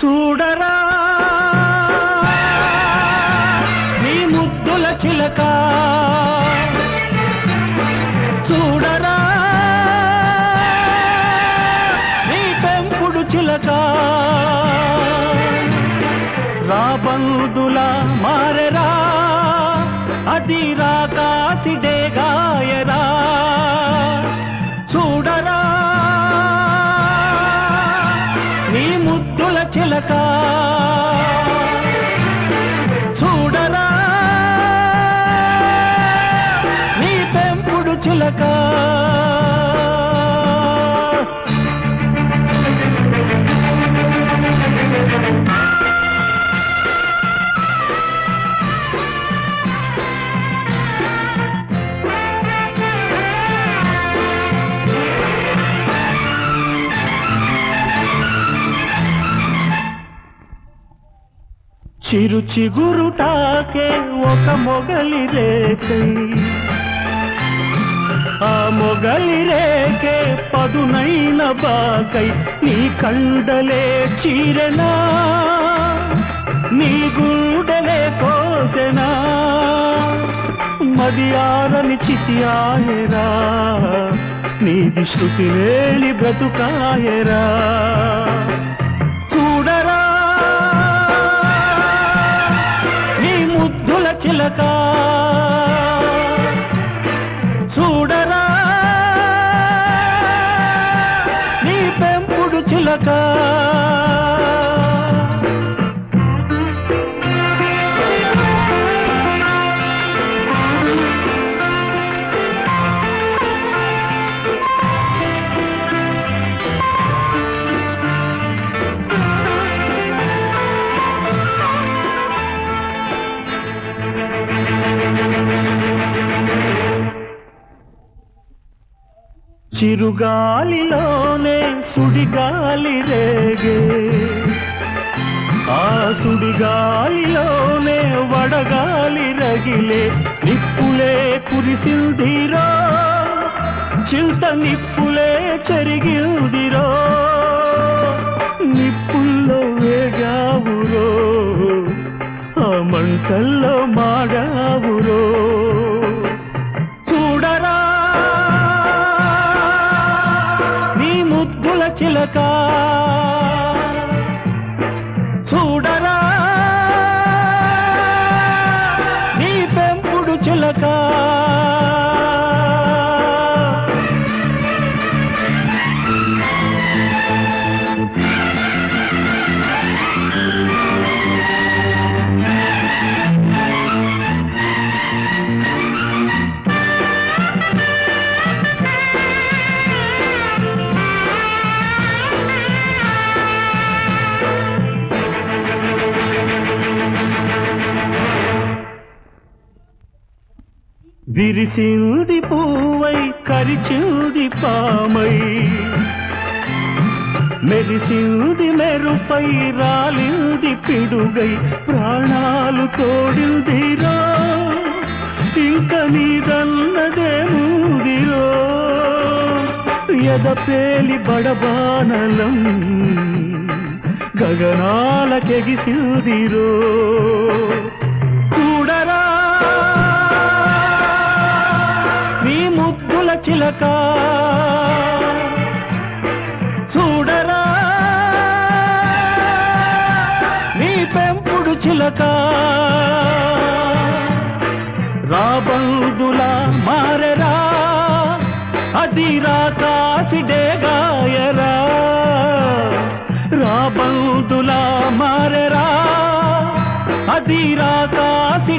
చూడరా నీ ముద్దుల చిలకా. అది కాసిడే గాయరా. చూడరా. నీ ముద్దుల చిలక. చూడరా. నీ పెంపుడు చిలకా. చిరు చిగురుటాకే ఒక మొగలి రేకై. ఆ మొగలి రేకే పదునైన బాకై. నీ కండలే చీరనా? నీ గుండెలే కోసెనా? మదియారని చితియాయరా నీది శృతి వేలి బ్రతుకాయరా? ముద్దుల చిరుగాలిలోనే సుడిగాలి రేగే. ఆ సుడిగాలిలోనే వడగాలి రగిలే నిప్పులే కురిసిందిరో. చింత నిప్పులే చెరిగిందిరో. నిప్పుల్లో వేగావురో ఆ మంటల్లో మాడావు చిలకా విరిసింది పూవై కరిచింది పామై. మెరిసింది మెరుపై రాలింది పిడుగై ప్రాణాలు తోడిందిరో ఇంక నీదన్నదేముందిరో ఎదపేలి బడబానలం గగనాలకెగిసిందిరో. చిలక చూడరా. నీ పెంపుడు చిలక. రాబందుల మారెరా. అది రాకాసిడే గాయరా రాబందుల మారెరా. అది రాకాసి